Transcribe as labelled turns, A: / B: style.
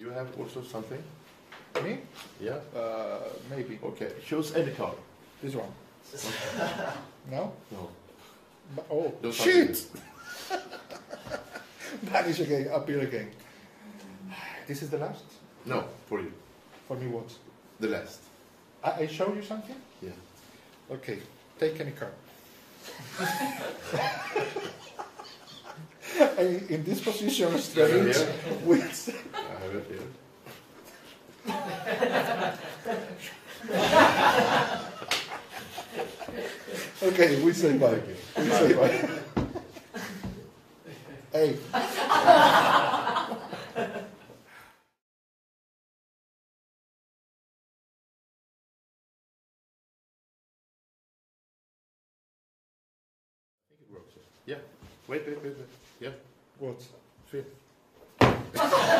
A: you have also something?
B: Me?
A: Yeah.
B: Uh, maybe.
A: Okay. Choose any card.
B: This one. No?
A: No.
B: But- Oh,
A: Those
B: shit! Vanish again, appear again. This is the last?
A: No, for you.
B: For me, what?
A: The last.
B: I, I show you something?
A: Yeah.
B: Okay, take any card. I- in this position, straight,
A: Yeah.
B: with
A: I have it here.
B: Okay, we say bye. We say bye. hey.
A: I think it works. Yeah. Wait, wait, wait, wait. Yeah.
B: What?
A: Three.